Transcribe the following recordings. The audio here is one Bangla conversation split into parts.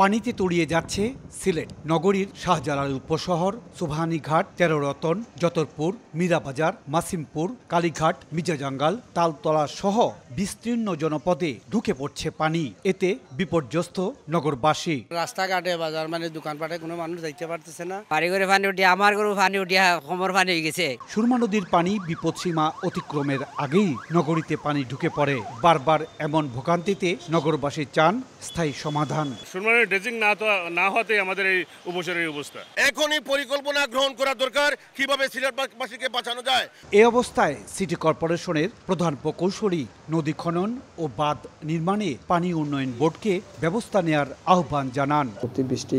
পানিতে তড়িয়ে যাচ্ছে সিলেট নগরীর শাহজালাল উপশহর সুবহানীঘাট তেরোরতন যতরপুর মীরাবাজার মাসিমপুর কালীঘাট মির্জাজাঙ্গাল তালতলা সহ বিস্তীর্ণ জনপদে ঢুকে পড়ছে পানি। এতে বিপর্যস্ত নগরবাসী। রাস্তাঘাটে বাজার মানে দোকানপাটে কোনো মানুষ যাইতে পারতেছে না। বাড়ি করে পানি উঠিয়ে আমার গরু পানি উঠিয়া কোমর পানি হয়ে গেছে। সুরমা নদীর পানি বিপদসীমা অতিক্রমের আগেই নগরীতে পানি ঢুকে পড়ে। বারবার এমন ভোগান্তিতে নগরবাসী চান স্থায়ী সমাধান। সুরমানের ড্রেজিং না তো না হতেই আমাদের এই উপসরের এই অবস্থা। এখনই পরিকল্পনা গ্রহণ করা দরকার কীভাবে সিলেটবাসীকে বাঁচানো যায়। এ অবস্থায় সিটি কর্পোরেশনের প্রধান প্রকৌশলী নদী খনন ও বাঁধ নির্মাণে পানি উন্নয়ন বোর্ডকে ব্যবস্থা নেয়ার আহ্বান জানান। অতিবৃষ্টি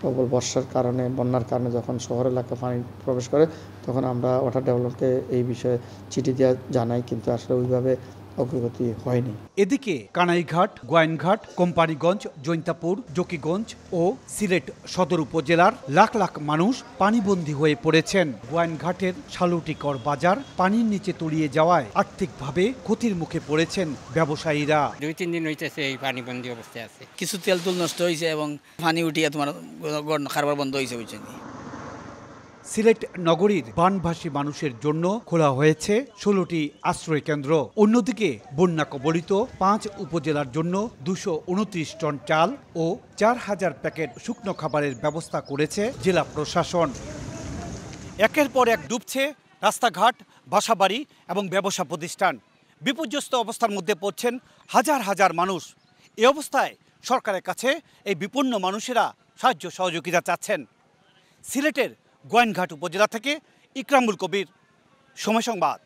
প্রবল বর্ষার কারণে বন্যার কারণে যখন শহর এলাকা পানি প্রবেশ করে তখন আমরা ওয়াটার ডেভেলপকে এই বিষয়ে চিঠি দেওয়া জানাই কিন্তু আসলে ওইভাবে অগ্রগতি হয়নি। এদিকে কানাইঘাট গোয়াইনঘাট কোম্পানিগঞ্জ জৈন্তাপুর জকিগঞ্জ ও সিলেট সদর উপজেলার লাখ লাখ মানুষ পানিবন্দী হয়ে পড়েছেন। গোয়াইনঘাটের শালুটিকর বাজার পানির নিচে তলিয়ে যাওয়ায় আর্থিকভাবে ক্ষতির মুখে পড়েছেন ব্যবসায়ীরা। দুই তিন দিন হইতেছে এই পানিবন্দি অবস্থায় আছে। কিছু তেল তুল নষ্ট হয়েছে এবং পানি উঠিয়ে তোমার গড় কারবার বন্ধ হয়েছে বুঝছেন? সিলেট নগরীর বানভাসী মানুষের জন্য খোলা হয়েছে ষোলোটি আশ্রয় কেন্দ্র অন্যদিকে বন্যা কবলিত পাঁচ উপজেলার জন্য দুশো উনত্রিশ টন চাল ও চার হাজার প্যাকেট শুকনো খাবারের ব্যবস্থা করেছে জেলা প্রশাসন। একের পর এক ডুবছে রাস্তাঘাট, বাসাবাড়ি এবং ব্যবসা প্রতিষ্ঠান। বিপর্যস্ত অবস্থার মধ্যে পড়ছেন হাজার হাজার মানুষ। এ অবস্থায় সরকারের কাছে এই বিপন্ন মানুষেরা সাহায্য সহযোগিতা চাচ্ছেন। সিলেটের গোয়াইনঘাট উপজেলা থেকে ইকরামুল কবির সময় সংবাদ।